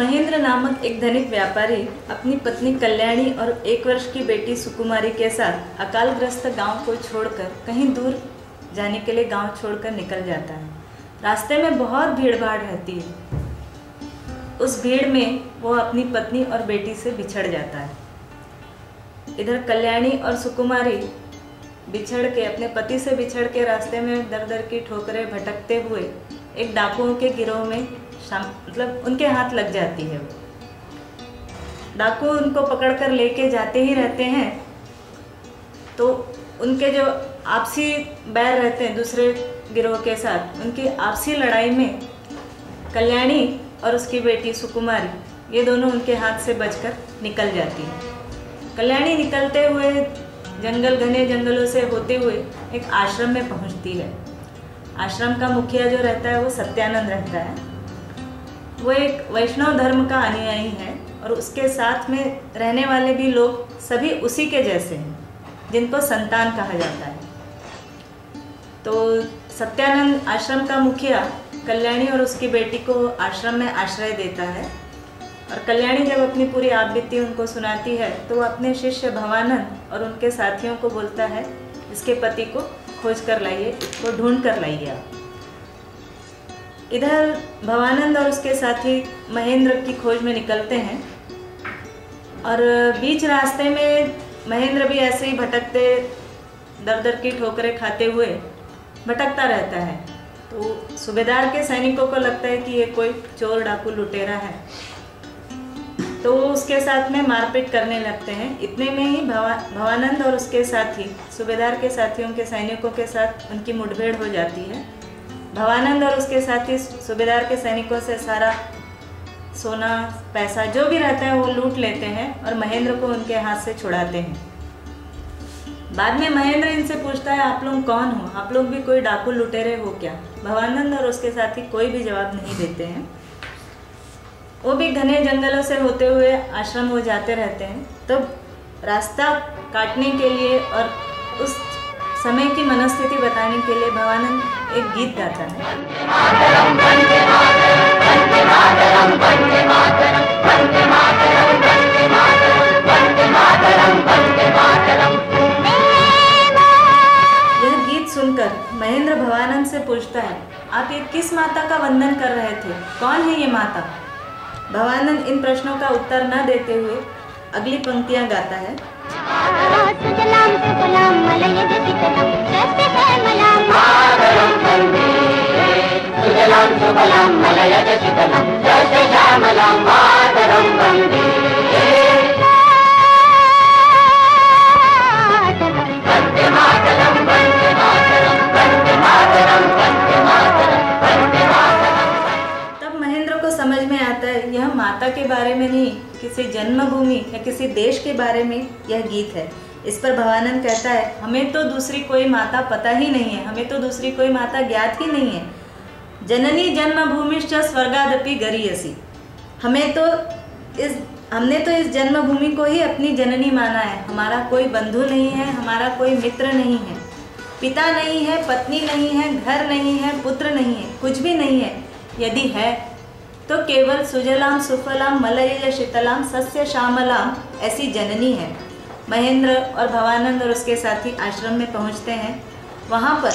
महेंद्र नामक एक धनिक व्यापारी अपनी पत्नी कल्याणी और एक वर्ष की बेटी सुकुमारी के साथ अकालग्रस्त गाँव को छोड़कर कहीं दूर जाने के लिए गाँव छोड़कर निकल जाता है। रास्ते में बहुत भीड़ भाड़ रहती है। उस भीड़ में वो अपनी पत्नी और बेटी से बिछड़ जाता है। इधर कल्याणी और सुकुमारी बिछड़ के, अपने पति से बिछड़ के रास्ते में दर दर की ठोकरें भटकते हुए एक डाकुओं के गिरोह में मतलब उनके हाथ लग जाती है डाकू उनको पकड़कर लेके जाते ही रहते हैं। तो उनके जो आपसी बैर रहते हैं दूसरे गिरोह के साथ, उनकी आपसी लड़ाई में कल्याणी और उसकी बेटी सुकुमारी, ये दोनों उनके हाथ से बचकर निकल जाती है। कल्याणी निकलते हुए, जंगल, घने जंगलों से होते हुए एक आश्रम में पहुँचती है। आश्रम का मुखिया जो रहता है वो सत्यानंद रहता है। वो एक वैष्णव धर्म का अनुयायी है और उसके साथ में रहने वाले भी लोग सभी उसी के जैसे हैं, जिनको संतान कहा जाता है। तो सत्यानंद आश्रम का मुखिया कल्याणी और उसकी बेटी को आश्रम में आश्रय देता है और कल्याणी जब अपनी पूरी आपबीती उनको सुनाती है तो वो अपने शिष्य भवानंद और उनके साथियों को बोलता है, इसके पति को खोज कर लाइए, इसको ढूंढ कर लाइए आप। इधर भवानंद और उसके साथी महेंद्र की खोज में निकलते हैं। और बीच रास्ते में महेंद्र भी ऐसे ही भटकते दर दर की ठोकरें खाते हुए भटकता रहता है। तो सूबेदार के सैनिकों को लगता है कि ये कोई चोर डाकू लुटेरा है। तो वो उसके साथ में मारपीट करने लगते हैं। इतने में ही भवा, भवानंद और उसके साथी, सूबेदार के साथियों के सैनिकों के साथ उनकी मुठभेड़ हो जाती है। भवानंद और उसके साथी सूबेदार के सैनिकों से सारा सोना, पैसा, जो भी रहता है वो लूट लेते हैं और महेंद्र को उनके हाथ से छुड़ाते हैं। बाद में महेंद्र इनसे पूछता है, आप लोग कौन हो? आप लोग भी कोई डाकू लुटेरे हो क्या? भवानंद और उसके साथी कोई भी जवाब नहीं देते हैं। वो भी घने जंगलों से होते हुए आश्रम हो जाते रहते हैं। तो रास्ता काटने के लिए और उस समय की मनस्थिति बताने के लिए भवानंद एक गीत गाता है। यह गीत सुनकर महेंद्र भवानंद से पूछता है, आप ये किस माता का वंदन कर रहे थे? कौन है ये माता? भवानंद इन प्रश्नों का उत्तर न देते हुए अगली पंक्तियाँ गाता है सुजलाम मलयज श्यामलाम मातरम सुफलां माता के बारे में नहीं, किसी जन्मभूमि या किसी देश के बारे में यह गीत है। इस पर भवानंद कहता है, हमें तो दूसरी कोई माता पता ही नहीं है, हमें तो दूसरी कोई माता ज्ञात ही नहीं है। जननी जन्मभूमिश्च स्वर्गादपि गरीयसी। हमें तो इस, हमने तो इस जन्मभूमि को ही अपनी जननी माना है। हमारा कोई बंधु नहीं है, हमारा कोई मित्र नहीं है। पिता नहीं है, पत्नी नहीं है, घर नहीं है, पुत्र नहीं है, कुछ भी नहीं है। यदि है तो केवल सुजलाम, सुफलाम मलय शीतलाम, सस्य, श्यामलाम ऐसी जननी है। महेंद्र और भवानंद और उसके साथी आश्रम में पहुँचते हैं। वहाँ पर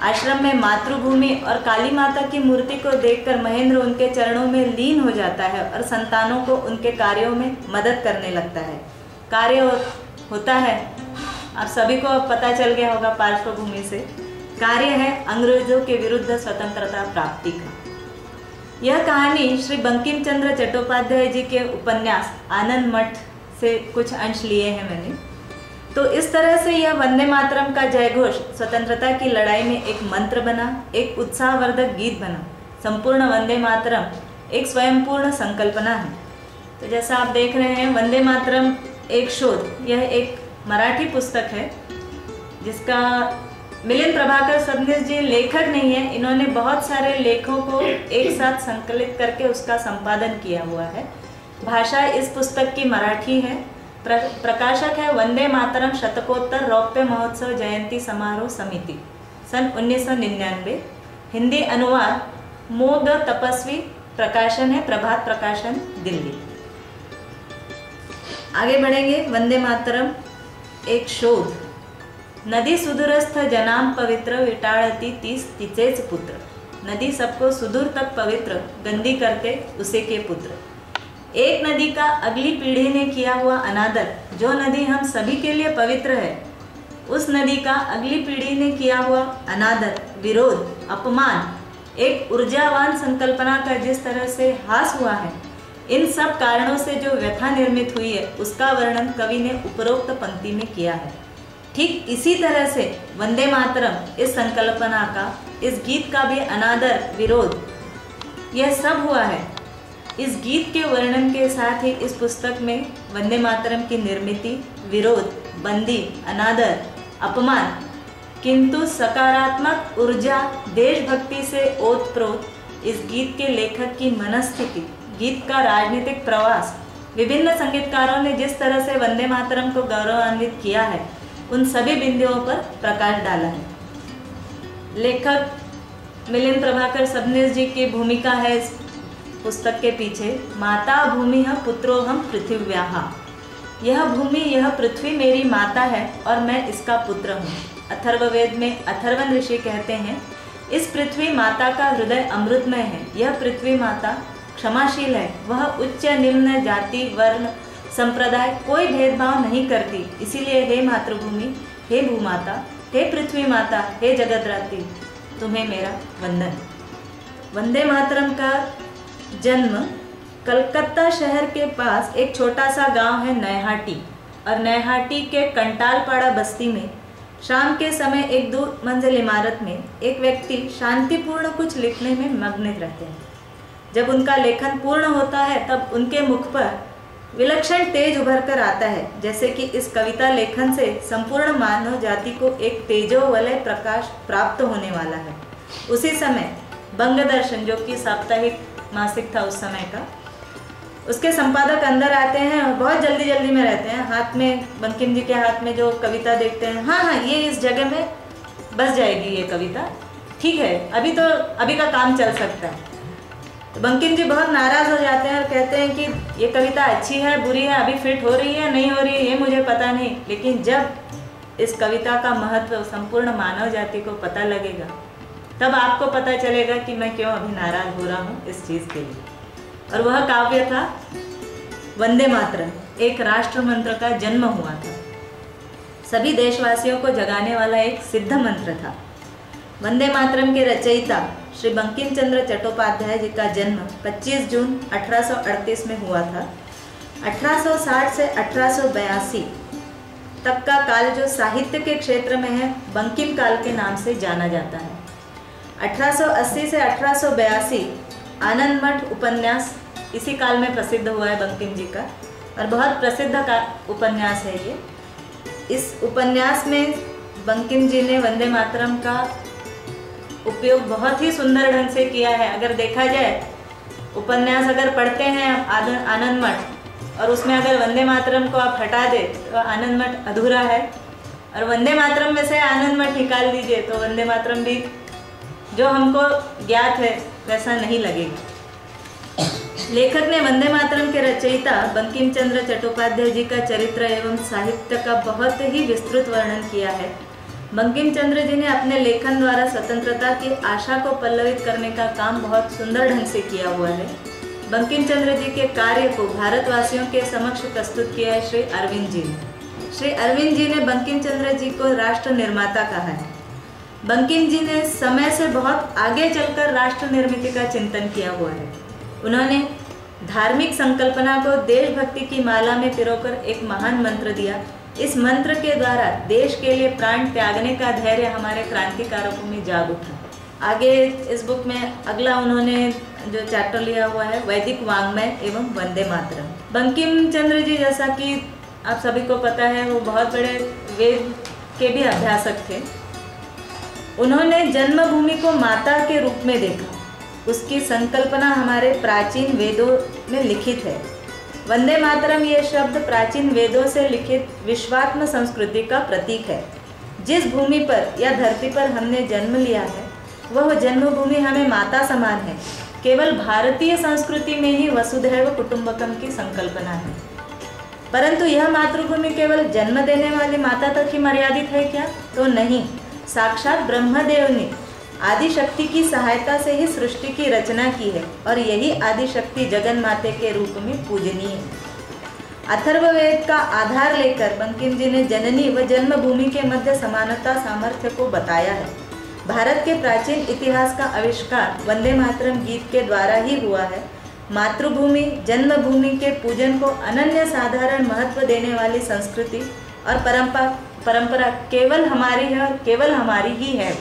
आश्रम में मातृभूमि और काली माता की मूर्ति को देखकर महेंद्र उनके चरणों में लीन हो जाता है और संतानों को उनके कार्यों में मदद करने लगता है। कार्य होता है। आप सभी को अब पता चल गया होगा पार्श्वभूमि से। कार्य है अंग्रेज़ों के विरुद्ध स्वतंत्रता प्राप्ति का। यह कहानी श्री बंकिम चंद्र चट्टोपाध्याय जी के उपन्यास आनंद मठ से कुछ अंश लिए हैं मैंने। तो इस तरह से यह वंदे मातरम का जयघोष स्वतंत्रता की लड़ाई में एक मंत्र बना, एक उत्साहवर्धक गीत बना, संपूर्ण वंदे मातरम एक स्वयंपूर्ण संकल्पना है। तो जैसा आप देख रहे हैं, वंदे मातरम एक शोध, यह एक मराठी पुस्तक है, जिसका मिलिंद प्रभाकर सबनीस जी लेखक नहीं है। इन्होंने बहुत सारे लेखों को एक साथ संकलित करके उसका संपादन किया हुआ है। भाषा इस पुस्तक की मराठी है। प्र, प्रकाशक है वंदे मातरम शतकोत्तर रौप्य महोत्सव जयंती समारोह समिति सन 1999 हिंदी अनुवाद मोग तपस्वी प्रकाशन है प्रभात प्रकाशन दिल्ली। आगे बढ़ेंगे। वंदे मातरम एक शोध। नदी सुदूरस्थ जनाम पवित्र विटाळती तीस तिचेच पुत्र. नदी सबको सुदूर तक पवित्र, गंदी करते उसे के पुत्र. एक नदी का अगली पीढ़ी ने किया हुआ अनादर, जो नदी हम सभी के लिए पवित्र है, उस नदी का अगली पीढ़ी ने किया हुआ अनादर, विरोध, अपमान, एक ऊर्जावान संकल्पना का जिस तरह से हास हुआ है, इन सब कारणों से जो व्यथा निर्मित हुई है, उसका वर्णन कवि ने उपरोक्त पंक्ति में किया है। ठीक इसी तरह से वंदे मातरम, इस संकल्पना का, इस गीत का भी अनादर, विरोध, यह सब हुआ है। इस गीत के वर्णन के साथ ही इस पुस्तक में वंदे मातरम की निर्मित, विरोध, बंदी, अनादर, अपमान, किंतु सकारात्मक ऊर्जा, देशभक्ति से ओतप्रोत इस गीत के लेखक की मनस्थिति, गीत का राजनीतिक प्रवास। विभिन्न संगीतकारों ने जिस तरह से वंदे मातरम को गौरवान्वित किया है उन सभी बिंदुओं पर प्रकाश डाला है। लेखक मिलिंद प्रभाकर सबनीस जी की भूमिका है इस पुस्तक के पीछे। माता भूमि है पुत्रो हम पृथ्व्याहा। यह भूमि, यह पृथ्वी मेरी माता है और मैं इसका पुत्र हूँ। अथर्ववेद में अथर्वन ऋषि कहते हैं, इस पृथ्वी माता का हृदय अमृतमय है। यह पृथ्वी माता क्षमाशील है। वह उच्च निम्न जाति, वर्ण संप्रदाय कोई भेदभाव नहीं करती। इसीलिए हे मातृभूमि, हे भूमाता, हे पृथ्वी माता, हे जगतरात्री तुम्हें मेरा वंदन। वंदे मातरम का जन्म कलकत्ता शहर के पास एक छोटा सा गाँव है नयहाटी और नयहाटी के कंटालपाड़ा बस्ती में शाम के समय एक दो मंजिल इमारत में एक व्यक्ति शांतिपूर्ण कुछ लिखने में मग्न रहते हैं। जब उनका लेखन पूर्ण होता है, तब उनके मुख पर विलक्षण तेज उभर कर आता है, जैसे कि इस कविता लेखन से संपूर्ण मानव जाति को एक तेजो वलय प्रकाश प्राप्त होने वाला है। उसी समय बंग दर्शन जो कि साप्ताहिक मासिक था उस समय का, उसके संपादक अंदर आते हैं और बहुत जल्दी जल्दी में रहते हैं। हाथ में, बंकिम जी के हाथ में जो कविता देखते हैं हाँ हाँ ये इस जगह में बस जाएगी ये कविता। ठीक है, अभी तो अभी का काम चल सकता है। तो बंकिम जी बहुत नाराज़ हो जाते हैं और कहते हैं कि ये कविता अच्छी है, बुरी है, अभी फिट हो रही है, नहीं हो रही है, ये मुझे पता नहीं। लेकिन जब इस कविता का महत्व संपूर्ण मानव जाति को पता लगेगा, तब आपको पता चलेगा कि मैं क्यों अभी नाराज़ हो रहा हूँ इस चीज़ के लिए। और वह काव्य था, वंदे मातरम, एक राष्ट्र मंत्र का जन्म हुआ था। सभी देशवासियों को जगाने वाला एक सिद्ध मंत्र था। वंदे मातरम के रचयिता श्री बंकिम चंद्र चट्टोपाध्याय जी का जन्म 25 जून 1838 में हुआ था। 1860 से 1882 तक का काल जो साहित्य के क्षेत्र में है, बंकिम काल के नाम से जाना जाता है। 1880 से 1882 आनंद मठ उपन्यास इसी काल में प्रसिद्ध हुआ है बंकिम जी का, और बहुत प्रसिद्ध का उपन्यास है ये। इस उपन्यास में बंकिम जी ने वंदे मातरम का उपयोग बहुत ही सुंदर ढंग से किया है। अगर देखा जाए, उपन्यास अगर पढ़ते हैं आनंद मठ, और उसमें अगर वंदे मातरम को आप हटा दे तो आनंद मठ अधूरा है। और वंदे मातरम में से आनंद मठ निकाल दीजिए तो वंदे मातरम भी जो हमको ज्ञात है, वैसा नहीं लगेगा। लेखक ने वंदे मातरम के रचयिता बंकिम चंद्र चट्टोपाध्याय जी का चरित्र एवं साहित्य का बहुत ही विस्तृत वर्णन किया है। बंकिम चंद्र जी ने अपने लेखन द्वारा स्वतंत्रता की आशा को पल्लवित करने का काम बहुत सुंदर ढंग से किया हुआ है। बंकिम चंद्र जी के कार्य को भारतवासियों के समक्ष प्रस्तुत किया है श्री अरविंद जी ने। श्री अरविंद जी ने बंकिम चंद्र जी को राष्ट्र निर्माता कहा है। बंकिम जी ने समय से बहुत आगे चलकर राष्ट्र निर्मित का चिंतन किया हुआ है। उन्होंने धार्मिक संकल्पना को देशभक्ति की माला में पिरोकर एक महान मंत्र दिया। इस मंत्र के द्वारा देश के लिए प्राण त्यागने का धैर्य हमारे क्रांतिकारकों में जाग उठा आगे इस बुक में अगला उन्होंने जो चैप्टर लिया हुआ है, वैदिक वांग्मय एवं वंदे मातरम। बंकिम चंद्र जी, जैसा कि आप सभी को पता है, वो बहुत बड़े वेद के भी अभ्यासक थे। उन्होंने जन्मभूमि को माता के रूप में देखा। उसकी संकल्पना हमारे प्राचीन वेदों में लिखित है। वंदे मातरम ये शब्द प्राचीन वेदों से लिखित विश्वात्म संस्कृति का प्रतीक है। जिस भूमि पर या धरती पर हमने जन्म लिया है, वह जन्मभूमि हमें माता समान है। केवल भारतीय संस्कृति में ही वसुधैव कुटुंबकम की संकल्पना है। परंतु यह मातृभूमि केवल जन्म देने वाली माता तक ही मर्यादित है क्या? तो नहीं। साक्षात ब्रह्मदेव ने आदि शक्ति की सहायता से ही सृष्टि की रचना की है और यही आदि शक्ति जगन माते के रूप में पूजनीय है। अथर्ववेद का आधार लेकर बंकिम जी ने जननी व जन्मभूमि के मध्य समानता सामर्थ्य को बताया है। भारत के प्राचीन इतिहास का आविष्कार वंदे मातरम गीत के द्वारा ही हुआ है। मातृभूमि, जन्मभूमि के पूजन को अनन्य साधारण महत्व देने वाली संस्कृति और परंपरा परंपरा केवल हमारी है और केवल हमारी ही है।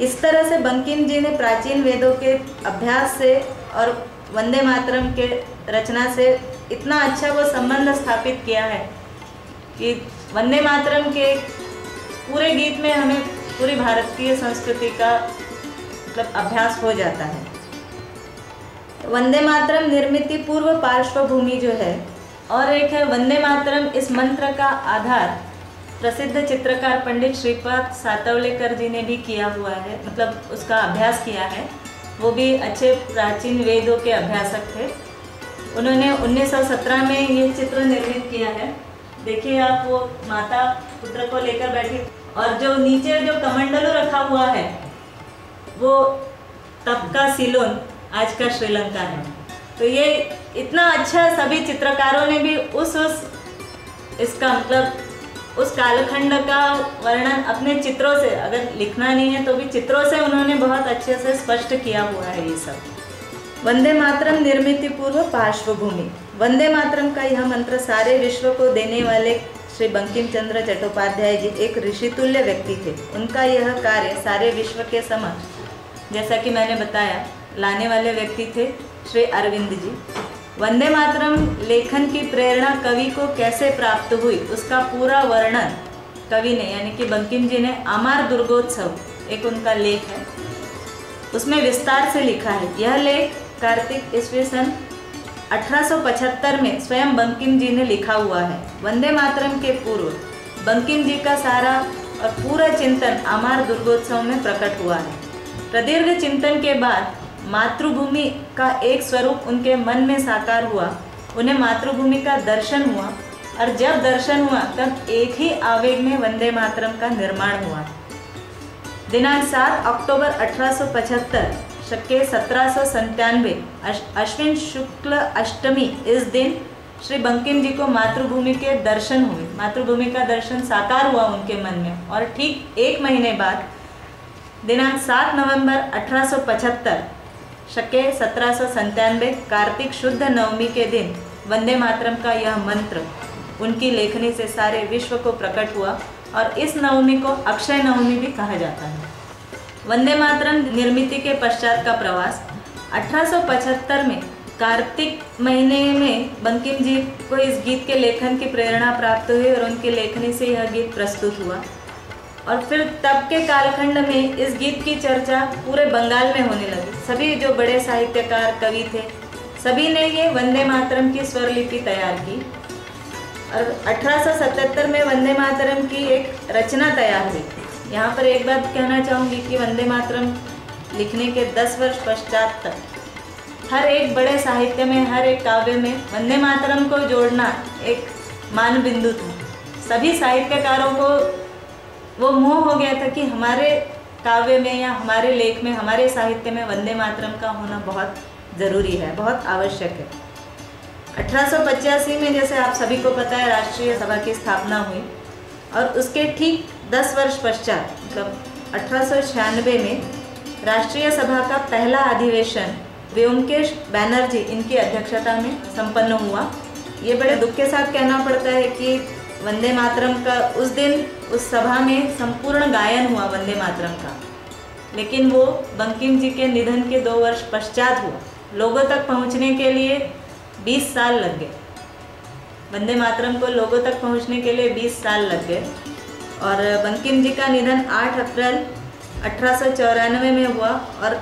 इस तरह से बंकिम जी ने प्राचीन वेदों के अभ्यास से और वंदे मातरम के रचना से इतना अच्छा वो संबंध स्थापित किया है कि वंदे मातरम के पूरे गीत में हमें पूरी भारतीय संस्कृति का मतलब अभ्यास हो जाता है। वंदे मातरम निर्मित पूर्व पार्श्वभूमि जो है और एक है वंदे मातरम इस मंत्र का आधार प्रसिद्ध चित्रकार पंडित श्रीपाद सातवलेकर जी ने भी किया हुआ है मतलब उसका अभ्यास किया है। वो भी अच्छे प्राचीन वेदों के अभ्यासक थे। उन्होंने 1917 में ये चित्र निर्मित किया है। देखिए आप वो माता पुत्र को लेकर बैठी। और जो नीचे जो कमंडलू रखा हुआ है, वो तब का सिलोन आज का श्रीलंका है। तो ये इतना अच्छा सभी चित्रकारों ने भी उस उस इसका मतलब उस कालखंड का वर्णन अपने चित्रों से, अगर लिखना नहीं है तो भी चित्रों से उन्होंने बहुत अच्छे से स्पष्ट किया हुआ है ये सब। वंदे मातरम निर्मित पूर्व पार्श्वभूमि। वंदे मातरम का यह मंत्र सारे विश्व को देने वाले श्री बंकिम चंद्र चट्टोपाध्याय जी एक ऋषितुल्य व्यक्ति थे। उनका यह कार्य सारे विश्व के समक्ष जैसा कि मैंने बताया, लाने वाले व्यक्ति थे श्री अरविंद जी। वंदे मातरम लेखन की प्रेरणा कवि को कैसे प्राप्त हुई, उसका पूरा वर्णन कवि ने, यानी कि बंकिम जी ने, अमार दुर्गोत्सव, एक उनका लेख है। उसमें विस्तार से लिखा है, यह लेख कार्तिक ईस्वी सन 1875 में स्वयं बंकिम जी ने लिखा हुआ है। वंदे मातरम के पूर्व, बंकिम जी का सारा और पूरा चिंतन अमार दुर्गोत्सव में प्रकट हुआ है। प्रदीर्घ चिंतन के बाद मातृभूमि का एक स्वरूप उनके मन में साकार हुआ। उन्हें मातृभूमि का दर्शन हुआ और जब दर्शन हुआ, तब एक ही आवेग में वंदे मातरम का निर्माण हुआ। दिनांक सात अक्टूबर 1875 शके सत्रह सौ अश्विन शुक्ल अष्टमी, इस दिन श्री बंकिम जी को मातृभूमि के दर्शन हुए। मातृभूमि का दर्शन साकार हुआ उनके मन में और ठीक एक महीने बाद, दिनांक सात नवंबर 1875 शके सत्रह सौ संतानवे कार्तिक शुद्ध नवमी के दिन वंदे मातरम का यह मंत्र उनकी लेखनी से सारे विश्व को प्रकट हुआ और इस नवमी को अक्षय नवमी भी कहा जाता है। वंदे मातरम निर्मित के पश्चात का प्रवास 1875 में कार्तिक महीने में बंकिम जी को इस गीत के लेखन की प्रेरणा प्राप्त हुई और उनकी लेखनी से यह गीत प्रस्तुत हुआ। और फिर तब के कालखंड में इस गीत की चर्चा पूरे बंगाल में होने लगी। सभी जो बड़े साहित्यकार, कवि थे, सभी ने ये वंदे मातरम की स्वर लिपि तैयार की। और 1877 में वंदे मातरम की एक रचना तैयार हुई। यहाँ पर एक बात कहना चाहूँगी कि वंदे मातरम लिखने के 10 वर्ष पश्चात तक हर एक बड़े साहित्य में, हर एक काव्य में वंदे मातरम को जोड़ना एक मान बिंदु था। सभी साहित्यकारों को वो मोह हो गया था कि हमारे काव्य में या हमारे लेख में, हमारे साहित्य में वंदे मातरम का होना बहुत ज़रूरी है, बहुत आवश्यक है। अठारह में जैसे आप सभी को पता है, राष्ट्रीय सभा की स्थापना हुई और उसके ठीक 10 वर्ष पश्चात मतलब अठारह सौ छियानवे में राष्ट्रीय सभा का पहला अधिवेशन व्योमकेश बैनर्जी, इनकी अध्यक्षता में संपन्न हुआ। ये बड़े दुख के साथ कहना पड़ता है कि वंदे मातरम का, उस दिन उस सभा में संपूर्ण गायन हुआ वंदे मातरम का। लेकिन वो बंकिम जी के निधन के दो वर्ष पश्चात हुआ। लोगों तक पहुँचने के लिए 20 साल लग गए। वंदे मातरम को लोगों तक पहुँचने के लिए 20 साल लग गए। और बंकिम जी का निधन 8 अप्रैल अठारह सौ चौरानवे में हुआ और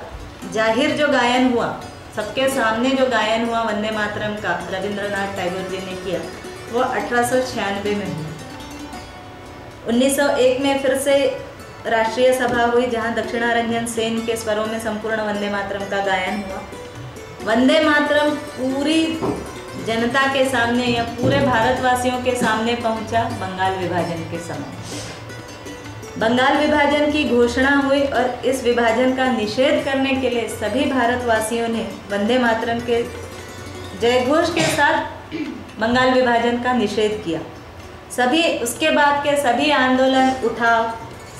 ज़ाहिर जो गायन हुआ, सबके सामने जो गायन हुआ वंदे मातरम का, रविंद्रनाथ टैगोर जी ने किया। वो अठारह में हुआ 1901 में फिर से राष्ट्रीय सभा हुई, जहाँ दक्षिणारंजन सेन के स्वरों में संपूर्ण वंदे मातरम का गायन हुआ। वंदे मातरम पूरी जनता के सामने या पूरे भारतवासियों के सामने पहुँचा बंगाल विभाजन के समय। बंगाल विभाजन की घोषणा हुई और इस विभाजन का निषेध करने के लिए सभी भारतवासियों ने वंदे मातरम के जयघोष के साथ बंगाल विभाजन का निषेध किया। सभी, उसके बाद के सभी आंदोलन उठाव,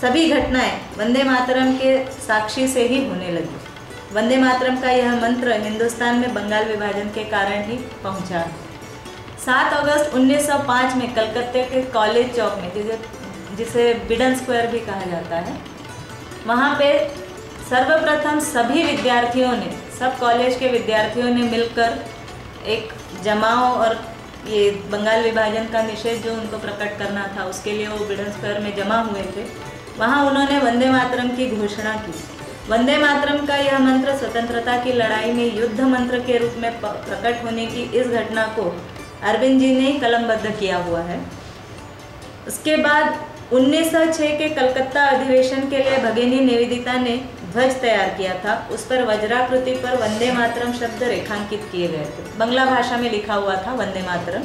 सभी घटनाएँ वंदे मातरम के साक्षी से ही होने लगी। वंदे मातरम का यह मंत्र हिंदुस्तान में बंगाल विभाजन के कारण ही पहुँचा। 7 अगस्त 1905 में कलकत्ते के कॉलेज चौक में, जिसे जिसे बिडन स्क्वायर भी कहा जाता है, वहाँ पे सर्वप्रथम सभी विद्यार्थियों ने, सब कॉलेज के विद्यार्थियों ने मिलकर एक जमाव और ये बंगाल विभाजन का निषेध जो उनको प्रकट करना था, उसके लिए वो बिडन स्क्वायर में जमा हुए थे। वहाँ उन्होंने वंदे मातरम की घोषणा की। वंदे मातरम का यह मंत्र स्वतंत्रता की लड़ाई में युद्ध मंत्र के रूप में प्रकट होने की इस घटना को अरविंद जी ने कलमबद्ध किया हुआ है। उसके बाद 1906 के कलकत्ता अधिवेशन के लिए भगिनी निवेदिता ने ध्वज तैयार किया था, उस पर वज्राकृति पर वंदे मातरम शब्द रेखांकित किए गए थे। बंगला भाषा में लिखा हुआ था वंदे मातरम,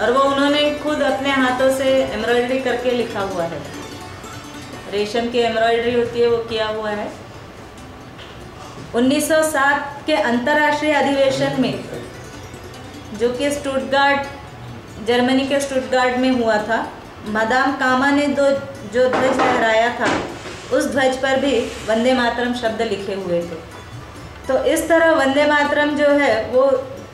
और वो उन्होंने खुद अपने हाथों से एम्ब्रॉयडरी करके लिखा हुआ है। रेशम की एम्ब्रॉयडरी होती है, वो किया हुआ है। 1907 के अंतर्राष्ट्रीय अधिवेशन में, जो कि स्टुटगार्ट, जर्मनी के स्टुटगार्ट में हुआ था, मदाम कामा ने दो, जो ध्वज लहराया था उस ध्वज पर भी वंदे मातरम शब्द लिखे हुए थे। तो इस तरह वंदे मातरम जो है, वो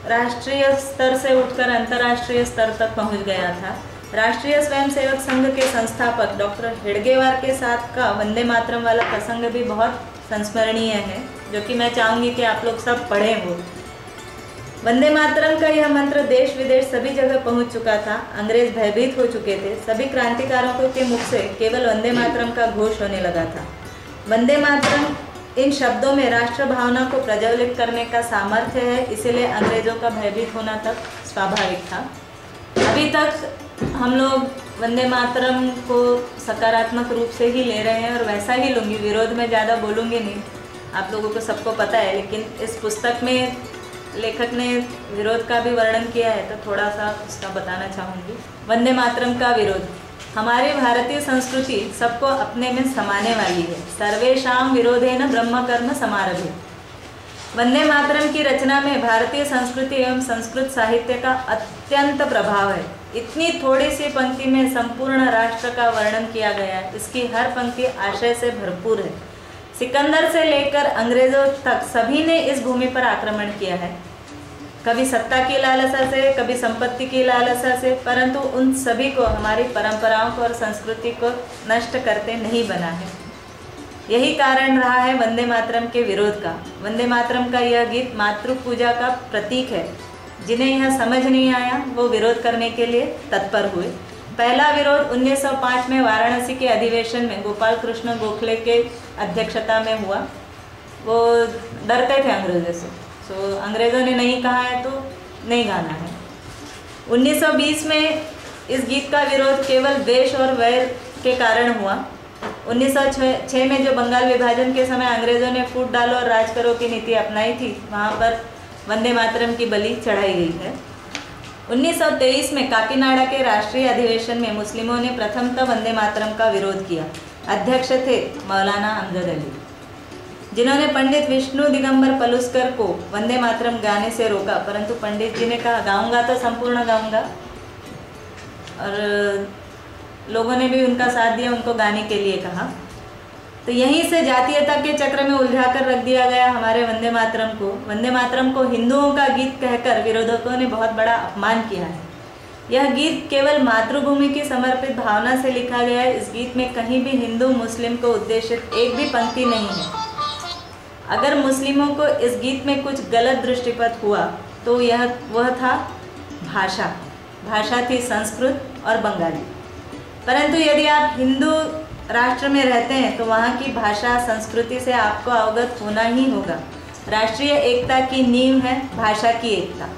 राष्ट्रीय स्तर से उठकर अंतर्राष्ट्रीय स्तर तक पहुँच गया था। राष्ट्रीय स्वयंसेवक संघ के संस्थापक डॉक्टर हेडगेवार के साथ का वंदे मातरम वाला प्रसंग भी बहुत संस्मरणीय है, जो कि मैं चाहूँगी कि आप लोग सब पढ़ें वो। वंदे मातरम का यह मंत्र देश विदेश सभी जगह पहुँच चुका था। अंग्रेज़ भयभीत हो चुके थे। सभी क्रांतिकारों के मुख से केवल वंदे मातरम का घोष होने लगा था। वंदे मातरम इन शब्दों में राष्ट्र भावना को प्रज्वलित करने का सामर्थ्य है, इसीलिए अंग्रेज़ों का भयभीत होना तक स्वाभाविक था। अभी तक हम लोग वंदे मातरम को सकारात्मक रूप से ही ले रहे हैं और वैसा ही लूँगी। विरोध में ज़्यादा बोलूँगी नहीं। आप लोगों को सबको पता है, लेकिन इस पुस्तक में लेखक ने विरोध का भी वर्णन किया है तो थोड़ा सा उसका बताना चाहूँगी। वंदे मातरम का विरोध। हमारी भारतीय संस्कृति सबको अपने में समाने वाली है। सर्वेशाम विरोधे न ब्रह्म कर्म समारभे। वंदे मातरम की रचना में भारतीय संस्कृति एवं संस्कृत साहित्य का अत्यंत प्रभाव है। इतनी थोड़ी सी पंक्ति में संपूर्ण राष्ट्र का वर्णन किया गया है। इसकी हर पंक्ति आशय से भरपूर है। सिकंदर से लेकर अंग्रेज़ों तक सभी ने इस भूमि पर आक्रमण किया है। कभी सत्ता की लालसा से, कभी संपत्ति की लालसा से, परंतु उन सभी को हमारी परंपराओं को और संस्कृति को नष्ट करते नहीं बना है। यही कारण रहा है वंदे मातरम के विरोध का। वंदे मातरम का यह गीत मातृ पूजा का प्रतीक है। जिन्हें यह समझ नहीं आया, वो विरोध करने के लिए तत्पर हुए। पहला विरोध 1905 में वाराणसी के अधिवेशन में गोपाल कृष्ण गोखले के अध्यक्षता में हुआ। वो डरते थे अंग्रेज़ों से। सो अंग्रेज़ों ने नहीं कहा है तो नहीं गाना है। 1920 में इस गीत का विरोध केवल देश और वैर के कारण हुआ। 1906 में जो बंगाल विभाजन के समय अंग्रेज़ों ने फूट डालो और राज करो की नीति अपनाई थी, वहाँ पर वंदे मातरम की बलि चढ़ाई गई है। 1923 में काकीनाडा के राष्ट्रीय अधिवेशन में मुस्लिमों ने प्रथम प्रथमतः वंदे मातरम का विरोध किया। अध्यक्ष थे मौलाना अमजद अली। जिन्होंने पंडित विष्णु दिगंबर पलुस्कर को वंदे मातरम गाने से रोका, परंतु पंडित जी ने कहा, गाऊँगा तो संपूर्ण गाऊँगा। और लोगों ने भी उनका साथ दिया, उनको गाने के लिए कहा। तो यहीं से जातीयता के चक्र में उलझा कर रख दिया गया हमारे वंदे मातरम को। वंदे मातरम को हिंदुओं का गीत कहकर विरोधकों ने बहुत बड़ा अपमान किया है। यह गीत केवल मातृभूमि की समर्पित भावना से लिखा गया है। इस गीत में कहीं भी हिंदू, मुस्लिम को उद्देशित एक भी पंक्ति नहीं है। अगर मुस्लिमों को इस गीत में कुछ गलत दृष्टिपत हुआ तो यह, वह था भाषा। भाषा थी संस्कृत और बंगाली। परंतु यदि आप हिंदू राष्ट्र में रहते हैं तो वहाँ की भाषा संस्कृति से आपको अवगत होना ही होगा। राष्ट्रीय एकता की नींव है, भाषा की एकता।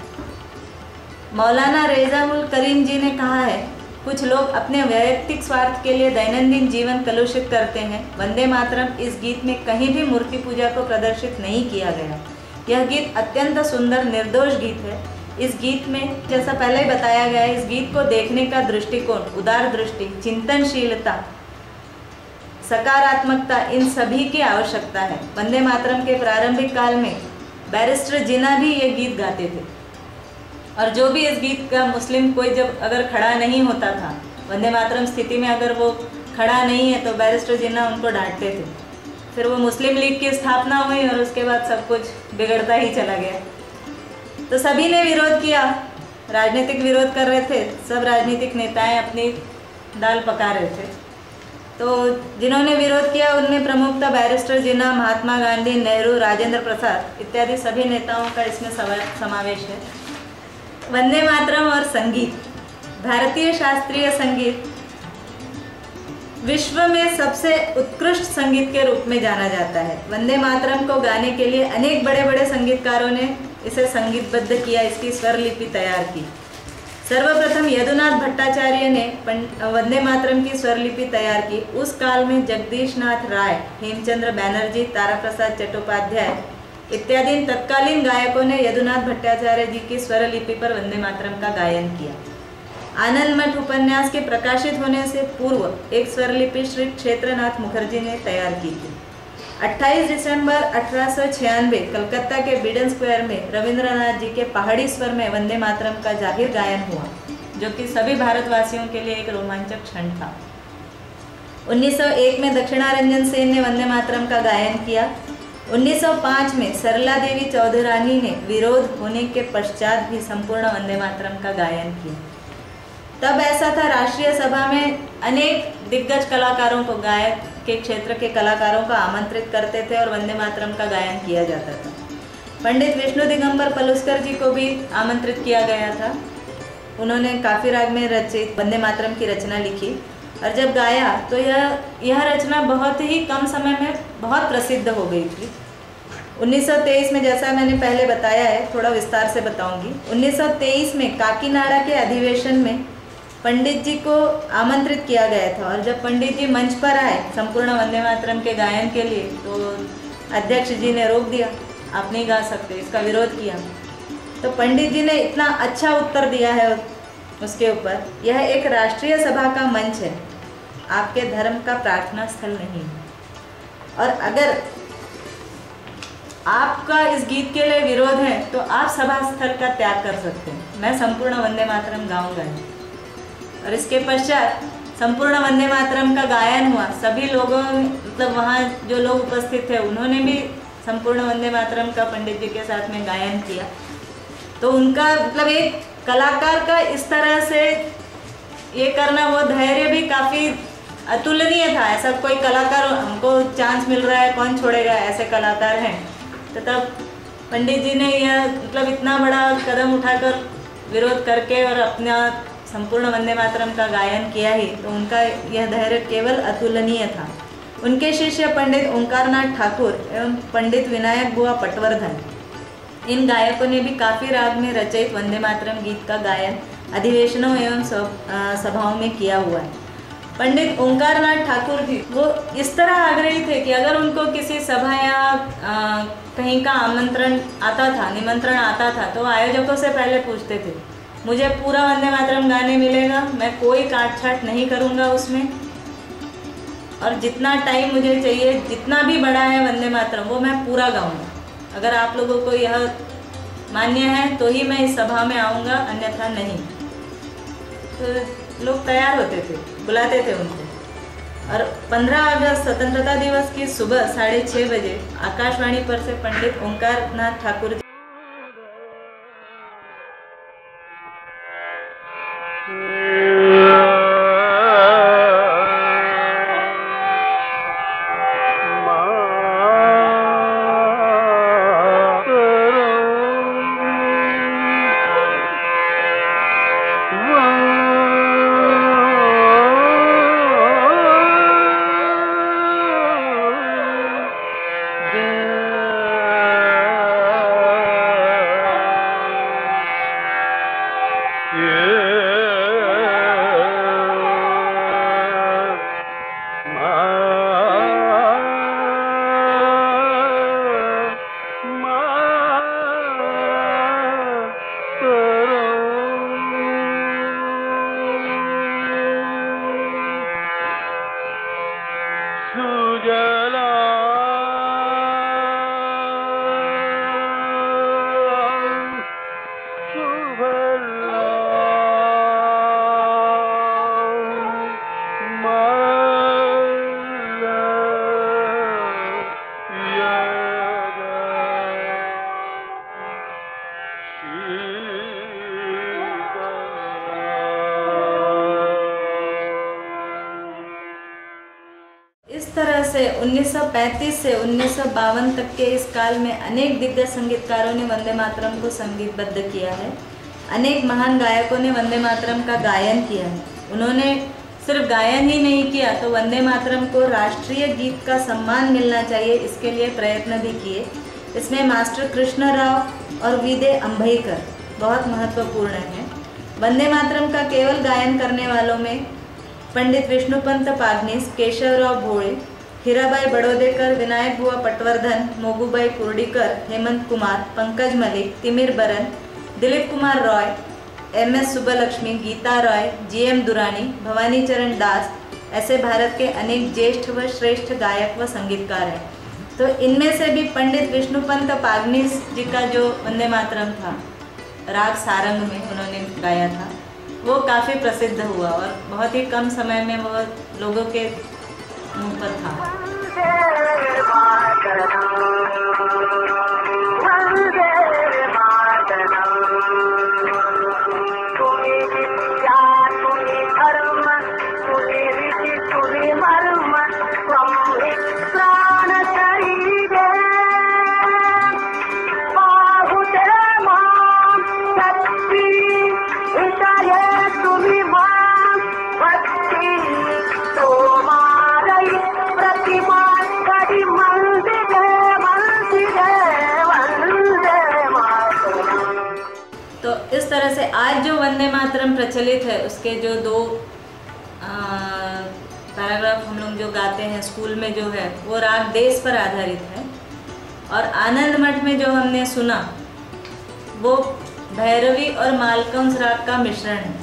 मौलाना रेजा उल करीम जी ने कहा है, कुछ लोग अपने वैयक्तिक स्वार्थ के लिए दैनंदिन जीवन कलुषित करते हैं। वंदे मातरम इस गीत में कहीं भी मूर्ति पूजा को प्रदर्शित नहीं किया गया। यह गीत अत्यंत सुंदर, निर्दोष गीत है। इस गीत में, जैसा पहले बताया गया है, इस गीत को देखने का दृष्टिकोण, उदार दृष्टि, चिंतनशीलता सकारात्मकता इन सभी की आवश्यकता है। वंदे मातरम के प्रारंभिक काल में बैरिस्टर जिना भी ये गीत गाते थे। और जो भी इस गीत का मुस्लिम कोई जब अगर खड़ा नहीं होता था, वंदे मातरम स्थिति में अगर वो खड़ा नहीं है तो बैरिस्टर जिन्ना उनको डांटते थे। फिर वो मुस्लिम लीग की स्थापना हुई और उसके बाद सब कुछ बिगड़ता ही चला गया। तो सभी ने विरोध किया। राजनीतिक विरोध कर रहे थे। सब राजनीतिक नेताएँ अपनी दाल पका रहे थे। तो जिन्होंने विरोध किया, उनमें प्रमुखता बैरिस्टर जिन्ना महात्मा गांधी, नेहरू, राजेंद्र प्रसाद इत्यादि सभी नेताओं का इसमें समावेश है। वंदे मातरम और संगीत। भारतीय शास्त्रीय संगीत विश्व में सबसे उत्कृष्ट संगीत के रूप में जाना जाता है। वंदे मातरम को गाने के लिए अनेक बड़े बड़े संगीतकारों ने इसे संगीतबद्ध किया, इसकी स्वर लिपि तैयार की। सर्वप्रथम यदुनाथ भट्टाचार्य ने वंदे मातरम की स्वर लिपि तैयार की. उस काल में जगदीश नाथ राय, हेमचंद्र बैनर्जी तारा प्रसाद चट्टोपाध्याय इत्यादि तत्कालीन गायकों ने यदुनाथ भट्टाचार्य जी की स्वर लिपि पर वंदे मातरम का गायन किया। आनंद मठ उपन्यास के प्रकाशित होने से पूर्व एक स्वरलिपि श्री क्षेत्रनाथ मुखर्जी ने तैयार की थी। 28 दिसंबर अठारह सौ छियानवे, कलकत्ता के बिडन स्क्वायर में रविंद्रनाथ जी के पहाड़ी स्वर में वंदे मातरम का ज़ाहिर गायन हुआ, जो कि सभी भारतवासियों के लिए एक रोमांचक क्षण था। 1901 में दक्षिणारंजन सेन ने वंदे मातरम का गायन किया। 1905 में सरला देवी चौधरानी ने विरोध होने के पश्चात भी संपूर्ण वंदे मातरम का गायन किया। तब ऐसा था राष्ट्रीय सभा में अनेक दिग्गज कलाकारों को गायक के क्षेत्र के कलाकारों को आमंत्रित करते थे और वंदे मातरम का गायन किया जाता था। पंडित विष्णु दिगंबर पलुस्कर जी को भी आमंत्रित किया गया था। उन्होंने काफ़ी राग में रचित वंदे मातरम की रचना लिखी। और जब गाया तो यह यह रचना बहुत ही कम समय में बहुत प्रसिद्ध हो गई थी। 1923 में जैसा मैंने पहले बताया है, थोड़ा विस्तार से बताऊँगी। 1923 में काकीनाडा के अधिवेशन में पंडित जी को आमंत्रित किया गया था और जब पंडित जी मंच पर आए संपूर्ण वंदे मातरम के गायन के लिए तो अध्यक्ष जी ने रोक दिया। आप नहीं गा सकते, इसका विरोध किया। तो पंडित जी ने इतना अच्छा उत्तर दिया है उसके ऊपर, यह एक राष्ट्रीय सभा का मंच है। आपके धर्म का प्रार्थना स्थल नहीं और अगर आपका इस गीत के लिए विरोध है तो आप सभा स्थल का त्याग कर सकते हैं। मैं संपूर्ण वंदे मातरम गाऊँगा। और इसके पश्चात संपूर्ण वंदे मातरम का गायन हुआ। सभी लोगों मतलब वहाँ जो लोग उपस्थित थे, उन्होंने भी संपूर्ण वंदे मातरम का पंडित जी के साथ में गायन किया। तो उनका मतलब एक कलाकार का इस तरह से ये करना, वो धैर्य भी काफ़ी अतुलनीय था। ऐसा कोई कलाकार, हमको चांस मिल रहा है, कौन छोड़ेगा? ऐसे कलाकार हैं। तो तब पंडित जी ने यह मतलब इतना बड़ा कदम उठाकर विरोध करके और अपना संपूर्ण वंदे मातरम का गायन किया ही तो उनका यह धैर्य केवल अतुलनीय था। उनके शिष्य पंडित ओंकारनाथ ठाकुर एवं पंडित विनायक बुआ पटवर्धन। इन गायकों ने भी काफ़ी राग में रचित वंदे मातरम गीत का गायन अधिवेशनों एवं सभ- सभाओं में किया हुआ है। पंडित ओंकारनाथ ठाकुर जी वो इस तरह आग्रही थे कि अगर उनको किसी सभा या अ, कहीं का आमंत्रण आता था निमंत्रण आता था तो आयोजकों से पहले पूछते थे। मुझे पूरा वंदे मातरम गाने मिलेगा। मैं कोई काट छाट नहीं करूँगा उसमें। और जितना टाइम मुझे चाहिए, जितना भी बड़ा है वंदे मातरम, वो मैं पूरा गाऊँगा। अगर आप लोगों को यह मान्य है तो ही मैं इस सभा में आऊँगा, अन्यथा नहीं। तो लोग तैयार होते थे, बुलाते थे उनको। और 15 अगस्त, स्वतंत्रता दिवस की सुबह साढ़े छः बजे आकाशवाणी पर से पंडित ओंकार नाथ ठाकुर जी 1935 से उन्नीस सौ बावन तक के इस काल में अनेक दिग्गज संगीतकारों ने वंदे मातरम को संगीतबद्ध किया है। अनेक महान गायकों ने वंदे मातरम का गायन किया है। उन्होंने सिर्फ़ गायन ही नहीं किया तो वंदे मातरम को राष्ट्रीय गीत का सम्मान मिलना चाहिए, इसके लिए प्रयत्न भी किए। इसमें मास्टर कृष्ण राव और विदे अम्भईकर बहुत महत्वपूर्ण हैं। वंदे मातरम का केवल गायन करने वालों में पंडित विष्णुपंत पागनीस, केशवराव भोळे हीराबाई बड़ोदेकर, विनायक बुआ Patwardhan, Mogubai Kurdikar, Hemant Kumar, Pankaj Mallick, Timir Baran, Dilip Kumar Roy, M S Subbulakshmi, Geeta Roy, G M Durrani, Bhavani Charan Das ऐसे भारत के अनेक ज्येष्ठ व श्रेष्ठ गायक व संगीतकार हैं। तो इनमें से भी पंडित विष्णुपंत पागनीस जी का जो वंदे मातरम था, राग सारंग में उन्होंने गाया था, वो काफ़ी प्रसिद्ध हुआ और बहुत ही कम समय में वो लोगों के मुँह पर प्रचलित है, उसके जो दो पैराग्राफ हम लोग जो गाते हैं, स्कूल में जो है, वो राग देश पर आधारित है। और आनंद मठ में जो हमने सुना, वो भैरवी और मालकंस राग का मिश्रण है।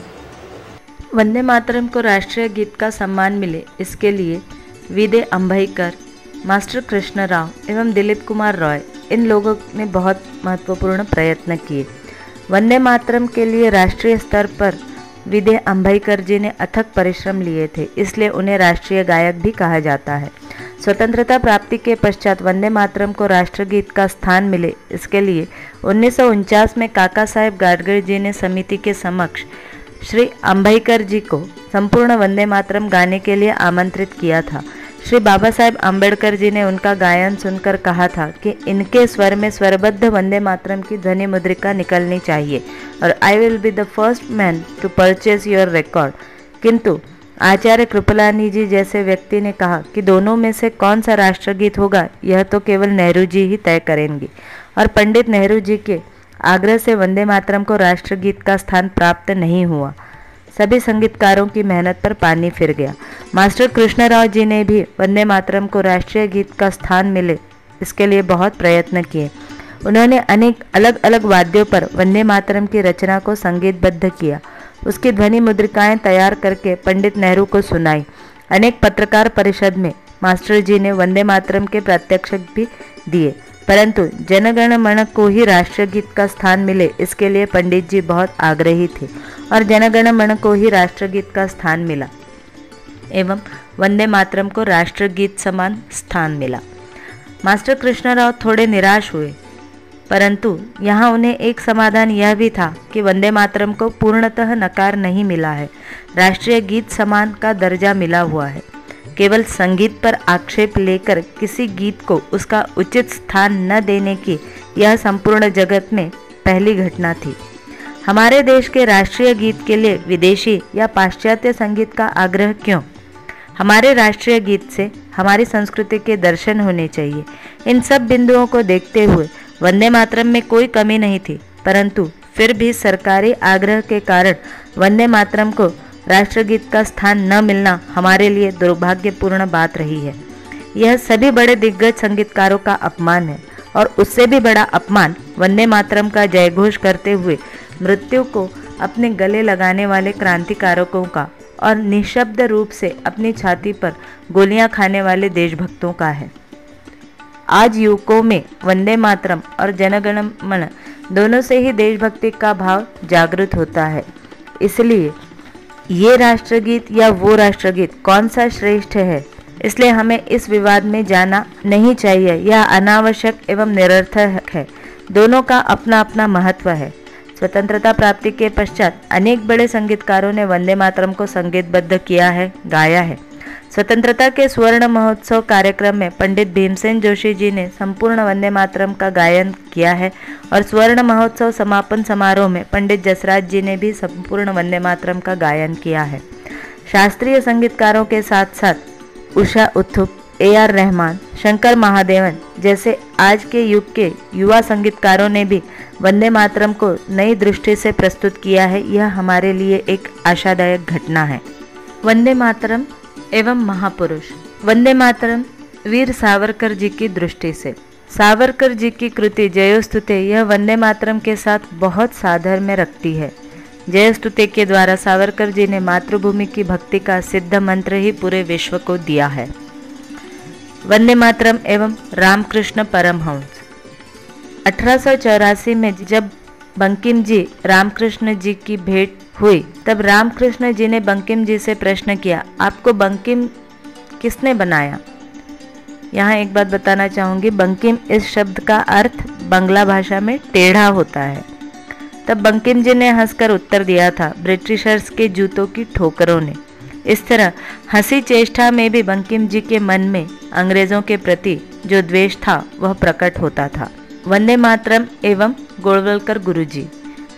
वंदे मातरम को राष्ट्रीय गीत का सम्मान मिले, इसके लिए विदे अम्भईकर मास्टर कृष्ण राव एवं दिलीप कुमार रॉय, इन लोगों ने बहुत महत्वपूर्ण प्रयत्न किए। वंदे मातरम के लिए राष्ट्रीय स्तर पर विदे अम्भईकर जी ने अथक परिश्रम लिए थे, इसलिए उन्हें राष्ट्रीय गायक भी कहा जाता है। स्वतंत्रता प्राप्ति के पश्चात वंदे मातरम को राष्ट्रगीत का स्थान मिले। इसके लिए उन्नीस सौ उनचास में काका साहेब गाडगर जी ने समिति के समक्ष श्री अंबेडकर जी को संपूर्ण वंदे मातरम गाने के लिए आमंत्रित किया था। श्री बाबा साहेब अंबेडकर जी ने उनका गायन सुनकर कहा था कि इनके स्वर में स्वरबद्ध वंदे मातरम की ध्वनि मुद्रिका निकलनी चाहिए और I will be the first man to purchase your record किंतु, आचार्य कृपलानी जी जैसे व्यक्ति ने कहा कि दोनों में से कौन सा राष्ट्रगीत होगा, यह तो केवल नेहरू जी ही तय करेंगे। और पंडित नेहरू जी के आग्रह से वंदे मातरम को राष्ट्रगीत का स्थान प्राप्त नहीं हुआ। सभी संगीतकारों की मेहनत पर पानी फिर गया। मास्टर कृष्णराव जी ने भी वंदे मातरम को राष्ट्रीय गीत का स्थान मिले, इसके लिए बहुत प्रयत्न किए। उन्होंने अनेक अलग अलग वाद्यों पर वंदे मातरम की रचना को संगीतबद्ध किया। उसकी ध्वनि मुद्रिकाएँ तैयार करके पंडित नेहरू को सुनाई। अनेक पत्रकार परिषद में मास्टर जी ने वंदे मातरम के प्रत्यक्षक भी दिए। परंतु जनगण मन को ही राष्ट्रीय गीत का स्थान मिले, इसके लिए पंडित जी बहुत आग्रही थे और जनगण मन को ही राष्ट्रगीत का स्थान मिला एवं वंदे मातरम को राष्ट्रगीत समान स्थान मिला। मास्टर कृष्णराव थोड़े निराश हुए, परंतु यहाँ उन्हें एक समाधान यह भी था कि वंदे मातरम को पूर्णतः नकार नहीं मिला है। राष्ट्रीय गीत समान का दर्जा मिला हुआ है। केवल संगीत पर आक्षेप लेकर किसी गीत को उसका उचित स्थान न देने की यह संपूर्ण जगत में पहली घटना थी। हमारे देश के राष्ट्रीय गीत के लिए विदेशी या पाश्चात्य संगीत का आग्रह क्यों? हमारे राष्ट्रीय गीत से हमारी संस्कृति के दर्शन होने चाहिए। इन सब बिंदुओं को देखते हुए वंदे मातरम में कोई कमी नहीं थी, परंतु फिर भी सरकारी आग्रह के कारण वंदे मातरम को राष्ट्रगीत का स्थान न मिलना हमारे लिए दुर्भाग्यपूर्ण बात रही है। यह सभी बड़े दिग्गज संगीतकारों का अपमान है और उससे भी बड़ा अपमान वंदे मातरम का जयघोष करते हुए मृत्यु को अपने गले लगाने वाले क्रांतिकारकों का और निशब्द रूप से अपनी छाती पर गोलियाँ खाने वाले देशभक्तों का है। आज युवकों में वंदे मातरम और जनगण मन दोनों से ही देशभक्ति का भाव जागृत होता है। इसलिए ये राष्ट्रगीत या वो राष्ट्रगीत कौन सा श्रेष्ठ है? इसलिए हमें इस विवाद में जाना नहीं चाहिए, यह अनावश्यक एवं निरर्थक है। दोनों का अपना अपना महत्व है। स्वतंत्रता प्राप्ति के पश्चात अनेक बड़े संगीतकारों ने वंदे मातरम को संगीतबद्ध किया है, गाया है। स्वतंत्रता के स्वर्ण महोत्सव कार्यक्रम में पंडित भीमसेन जोशी जी ने संपूर्ण वंदे मातरम का गायन किया है और स्वर्ण महोत्सव समापन समारोह में पंडित जसराज जी ने भी संपूर्ण वंदे मातरम का गायन किया है। शास्त्रीय संगीतकारों के साथ साथ उषा उत्थुप, ए आर रहमान, शंकर महादेवन जैसे आज के युग के युवा संगीतकारों ने भी वंदे मातरम को नई दृष्टि से प्रस्तुत किया है। यह हमारे लिए एक आशादायक घटना है। वंदे मातरम एवं महापुरुष। वंदे मातरम, वीर सावरकर जी की दृष्टि से। सावरकर जी की कृति जयोस्तुते यह वंदे मातरम के साथ बहुत साधर में रखती है। जयस्तुते के द्वारा सावरकर जी ने मातृभूमि की भक्ति का सिद्ध मंत्र ही पूरे विश्व को दिया है। वंदे मातरम एवं रामकृष्ण परमहंस। अठारह सौ चौरासी में जब बंकिम जी रामकृष्ण जी की भेंट हुई। तब रामकृष्ण जी ने बंकिम जी से प्रश्न किया, आपको बंकिम किसने बनाया? यहाँ एक बात बताना चाहूँगी, बंकिम इस शब्द का अर्थ बंगला भाषा में टेढ़ा होता है। तब बंकिम जी ने हंसकर उत्तर दिया था, ब्रिटिशर्स के जूतों की ठोकरों ने। इस तरह हँसी चेष्टा में भी बंकिम जी के मन में अंग्रेज़ों के प्रति जो द्वेष था, वह प्रकट होता था। वंदे मातरम एवं गोलवलकर गुरुजी।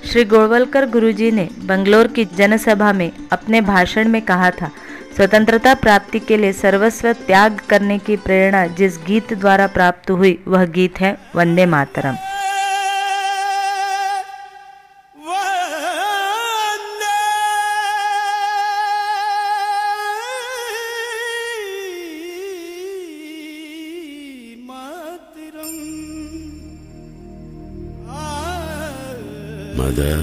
श्री गोवलकर गुरुजी ने बंगलोर की जनसभा में अपने भाषण में कहा था, स्वतंत्रता प्राप्ति के लिए सर्वस्व त्याग करने की प्रेरणा जिस गीत द्वारा प्राप्त हुई, वह गीत है Vande Mataram. Mother,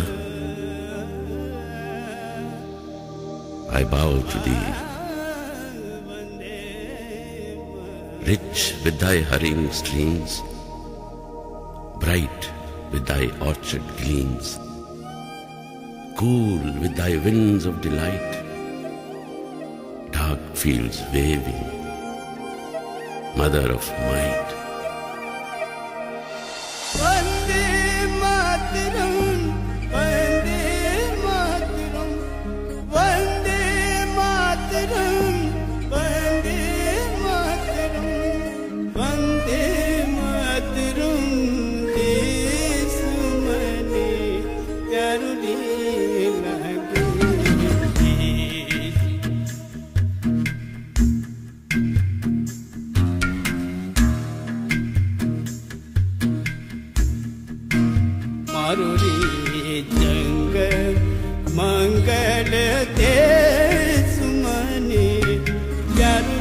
I bow to thee. Rich with thy hurrying streams, bright with thy orchard gleams, cool with thy winds of delight, dark fields waving, mother of might. चारुरी जंग मंगल जङ्गल सुमने जारी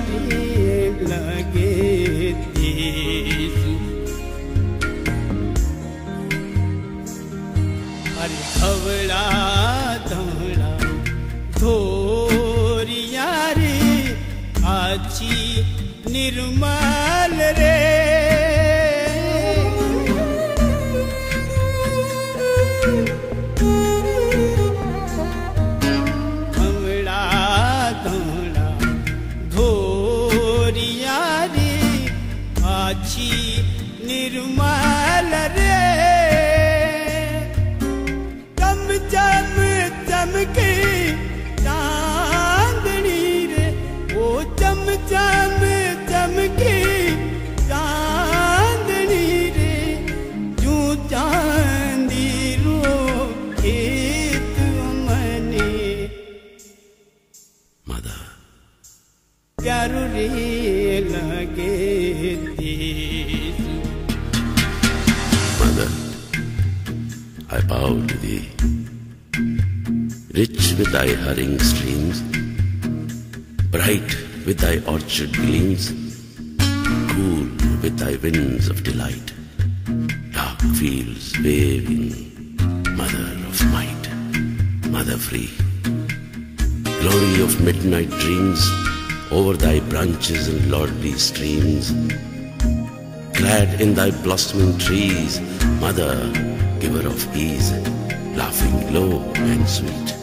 लगे देश अरे आची Nirma I bow to thee. Rich with thy hurrying streams, bright with thy orchard gleams, cool with thy winds of delight, dark fields waving, mother of might, mother free, glory of midnight dreams over thy branches and lordly streams. Clad in thy blossoming trees, mother, giver of ease, laughing low and sweet.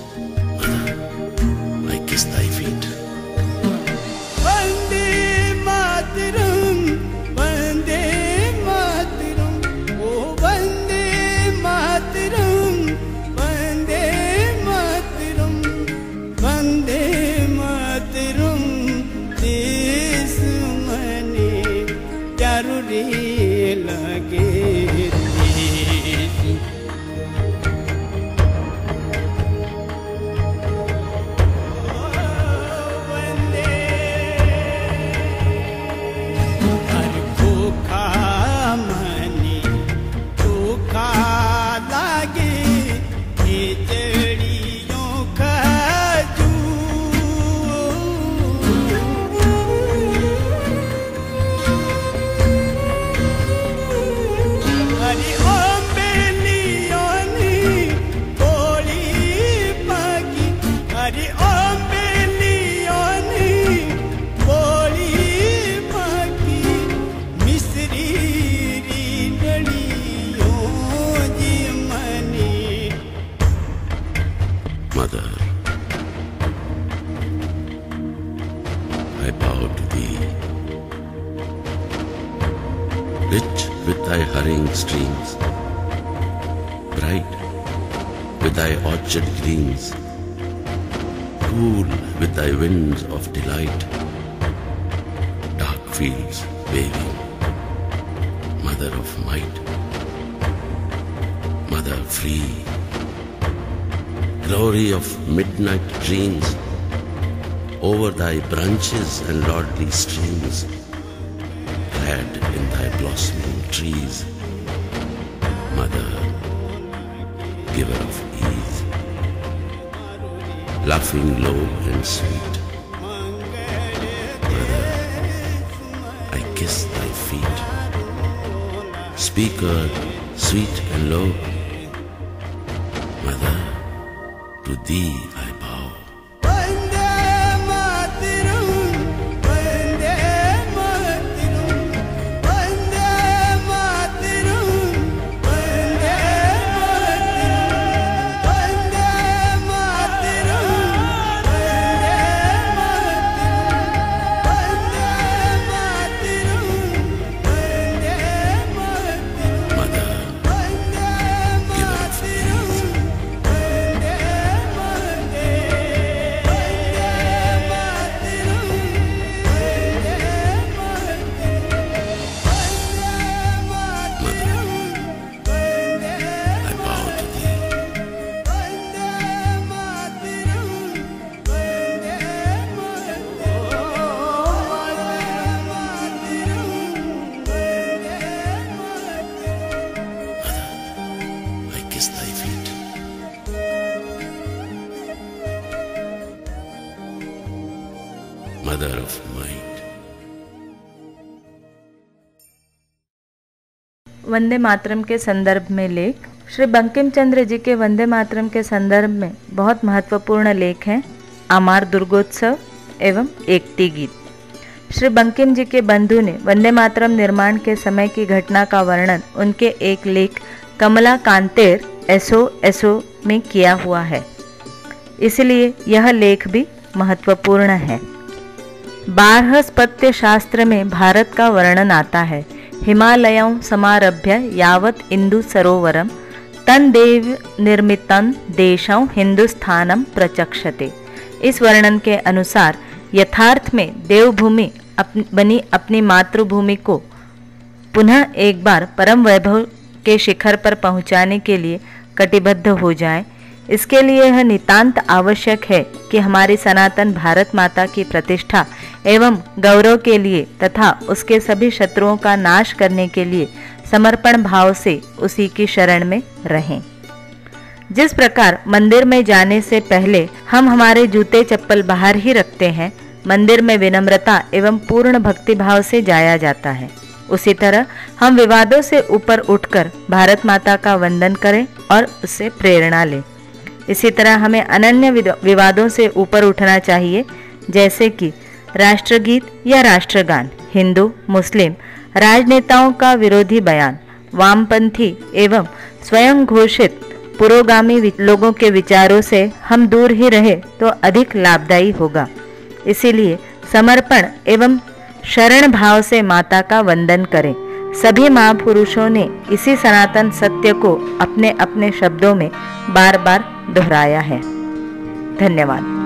Glory of midnight dreams over thy branches and lordly streams. Clad in thy blossoming trees mother giver of ease. Laughing low and sweet mother i kiss thy feet. Speaker sweet and low mother to thee Vande Mataram के संदर्भ में लेख। श्री बंकिम चंद्र जी के वंदे मातरम के संदर्भ में बहुत महत्वपूर्ण लेख हैं, आमार दुर्गोत्सव एवं एकती गीत। श्री बंकिम जी के बंधु ने वंदे मातरम निर्माण के समय की घटना का वर्णन उनके एक लेख, कमला कांतेर, एसो एसो में किया हुआ है। इसलिए यह लेख भी महत्वपूर्ण है। बारहस्पत्य शास्त्र में भारत का वर्णन आता है। हिमालयों समारभ्य यावत इंदु सरोवरम तन देव निर्मितन देशों हिंदुस्थानम प्रचक्षते। इस वर्णन के अनुसार यथार्थ में देवभूमि अपन, बनी अपनी मातृभूमि को पुनः एक बार परम वैभव के शिखर पर पहुँचाने के लिए कटिबद्ध हो जाएँ इसके लिए यह नितांत आवश्यक है कि हमारी सनातन भारत माता की प्रतिष्ठा एवं गौरव के लिए तथा उसके सभी शत्रुओं का नाश करने के लिए समर्पण भाव से उसी की शरण में रहें। जिस प्रकार मंदिर में जाने से पहले हम हमारे जूते चप्पल बाहर ही रखते हैं, मंदिर में विनम्रता एवं पूर्ण भक्ति भाव से जाया जाता है। उसी तरह हम विवादों से ऊपर उठकर भारत माता का वंदन करें और उससे प्रेरणा लें। इसी तरह हमें अनन्य विवादों से ऊपर उठना चाहिए, जैसे कि राष्ट्रगीत या राष्ट्रगान, हिंदू, मुस्लिम, राजनेताओं का विरोधी बयान, वामपंथी एवं स्वयं घोषित पुरोगामी लोगों के विचारों से हम दूर ही रहे तो अधिक लाभदायी होगा। इसीलिए समर्पण एवं शरण भाव से माता का वंदन करें। सभी महापुरुषों ने इसी सनातन सत्य को अपने अपने शब्दों में बार बार दोहराया है। धन्यवाद।